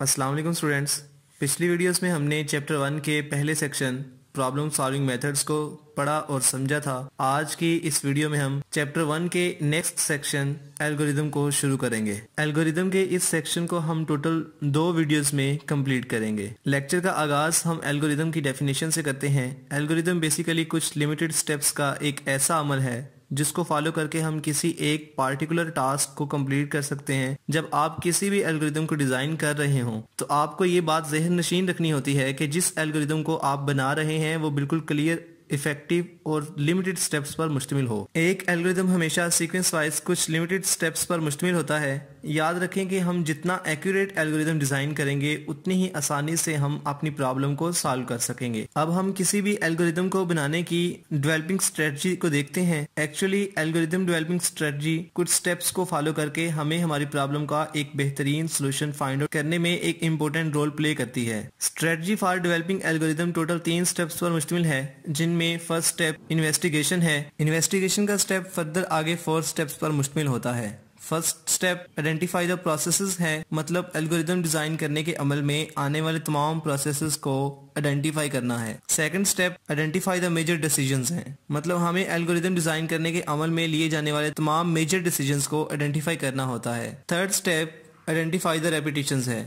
अस्सलाम वालेकुम स्टूडेंट्स। पिछली वीडियोस में हमने चैप्टर वन के पहले सेक्शन प्रॉब्लम सॉल्विंग मेथड्स को पढ़ा और समझा था। आज की इस वीडियो में हम चैप्टर वन के नेक्स्ट सेक्शन एल्गोरिदम को शुरू करेंगे। एल्गोरिदम के इस सेक्शन को हम टोटल दो वीडियोस में कंप्लीट करेंगे। लेक्चर का आगाज़ हम एल्गोरिदम की डेफिनेशन से करते हैं। एल्गोरिदम बेसिकली कुछ लिमिटेड स्टेप्स का एक ऐसा अमल है जिसको फॉलो करके हम किसी एक पार्टिकुलर टास्क को कंप्लीट कर सकते हैं। जब आप किसी भी एल्गोरिदम को डिज़ाइन कर रहे हो तो आपको ये बात जहन नशीन रखनी होती है कि जिस एल्गोरिदम को आप बना रहे हैं, वो बिल्कुल क्लियर इफ़ेक्टिव और लिमिटेड स्टेप्स पर मुश्तमिल हो। एक एल्गोरिदम हमेशा सीक्वेंस वाइज कुछ लिमिटेड स्टेप्स पर मुश्तमिल होता है। याद रखें कि हम जितना एक्यूरेट एल्गोरिदम डिज़ाइन करेंगे, उतनी ही आसानी से हम अपनी प्रॉब्लम को सॉल्व कर सकेंगे। अब हम किसी भी एल्गोरिदम को बनाने की डेवलपिंग स्ट्रेटजी को देखते हैं। एक्चुअली एल्गोरिदम डेवलपिंग स्ट्रेटजी कुछ स्टेप्स को फॉलो करके हमें हमारी प्रॉब्लम का एक बेहतरीन सोल्यूशन फाइंड आउट करने में एक इम्पोर्टेंट रोल प्ले करती है। Strategy for developing algorithm total तीन स्टेप्स पर मुश्तमिल है, जिनमें फ़र्स्ट स्टेप इन्वेस्टिगेशन है। इन्वेस्टिगेशन का स्टेप फर्दर आगे फोर स्टेप्स पर मुश्तमिल होता है। First step identify the processes है मतलब एल्गोरिदम डिज़ाइन करने के अमल में आने वाले तमाम प्रोसेसेस को आइडेंटिफाई करना है। Second step identify the major decisions हैं। मतलब हमें एल्गोरिदम डिज़ाइन करने के अमल में लिए जाने वाले तमाम मेजर डिसीजंस को आइडेंटिफाई करना होता है। Third step identify the repetition है।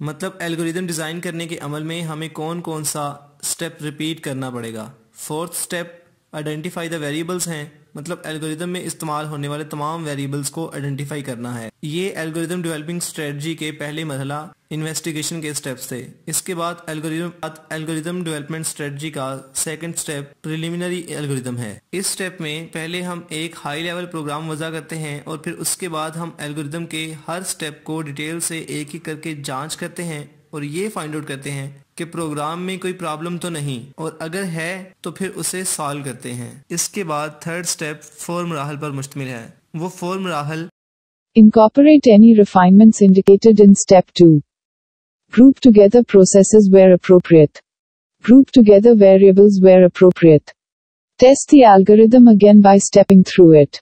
मतलब एल्गोरिदम डिज़ाइन करने के अमल में हमें कौन कौन सा स्टेप रिपीट करना पड़ेगा। Fourth step identify the variables हैं। मतलब एल्गोरिदम में इस्तेमाल होने वाले तमाम वेरिएबल्स को आइडेंटिफाई करना है। ये एल्गोरिदम डेवलपिंग स्ट्रेटजी के पहले मरहला इन्वेस्टिगेशन के स्टेप्स थे। इसके बाद एल्गोरिदम एल्गोरिदम डेवलपमेंट स्ट्रेटजी का सेकंड स्टेप प्रिलिमिनरी एल्गोरिदम है। इस स्टेप में पहले हम एक हाई लेवल प्रोग्राम वजह करते हैं और फिर उसके बाद हम एल्गोरिदम के हर स्टेप को डिटेल से एक एक करके जाँच करते हैं। और ये फाइंड आउट करते हैं कि प्रोग्राम में कोई प्रॉब्लम तो नहीं और अगर है तो फिर उसे सॉल्व करते हैं। इसके बाद थर्ड स्टेप फोर मराहल पर मुश्तमिल है। वो four मराहल incorporate any refinement indicated in step two group together process where appropriate group together variables where appropriate test the algorithm again by stepping through it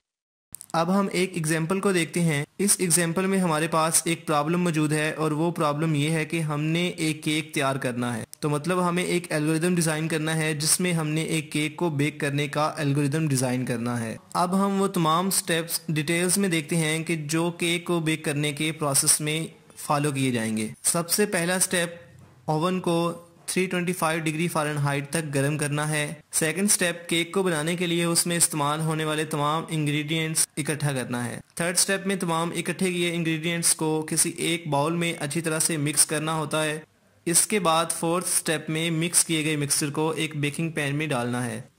अब हम एक एग्ज़ाम्पल को देखते हैं। इस एग्ज़ाम्पल में हमारे पास एक प्रॉब्लम मौजूद है और वो प्रॉब्लम ये है कि हमने एक केक तैयार करना है। तो मतलब हमें एक एल्गोरिदम डिज़ाइन करना है, जिसमें हमने एक केक को बेक करने का एल्गोरिदम डिज़ाइन करना है। अब हम वो तमाम स्टेप्स डिटेल्स में देखते हैं कि जो केक को बेक करने के प्रोसेस में फॉलो किए जाएँगे। सबसे पहला स्टेप ओवन को 325 डिग्री फ़ारेनहाइट तक गर्म करना है। सेकंड स्टेप केक को बनाने के लिए उसमें इस्तेमाल होने वाले तमाम इंग्रेडिएंट्स इकट्ठा करना है। थर्ड स्टेप में तमाम इकट्ठे किए इंग्रेडिएंट्स को किसी एक बाउल में अच्छी तरह से मिक्स करना होता है। इसके बाद फोर्थ स्टेप में मिक्स किए गए मिक्सचर को एक बेकिंग पैन में डालना है।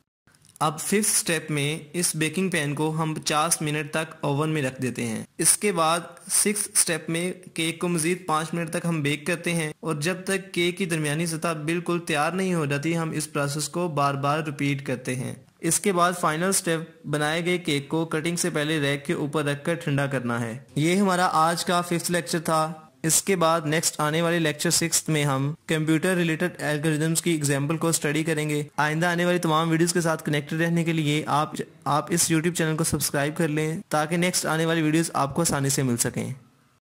अब फिफ्थ स्टेप में इस बेकिंग पैन को हम 50 मिनट तक ओवन में रख देते हैं। इसके बाद सिक्स स्टेप में केक को मजीद पाँच मिनट तक हम बेक करते हैं और जब तक केक की दरमियानी सतह बिल्कुल तैयार नहीं हो जाती, हम इस प्रोसेस को बार बार रिपीट करते हैं। इसके बाद फाइनल स्टेप बनाए गए केक को कटिंग से पहले रैक के ऊपर रखकर ठंडा करना है। ये हमारा आज का फिफ्थ लेक्चर था। इसके बाद नेक्स्ट आने वाले लेक्चर सिक्स में हम कंप्यूटर रिलेटेड एल्गोरिदम्स की एग्ज़ाम्पल को स्टडी करेंगे। आइंदा आने वाली तमाम वीडियोस के साथ कनेक्टेड रहने के लिए आप आप इस यूट्यूब चैनल को सब्सक्राइब कर लें ताकि नेक्स्ट आने वाली वीडियोस आपको आसानी से मिल सकें।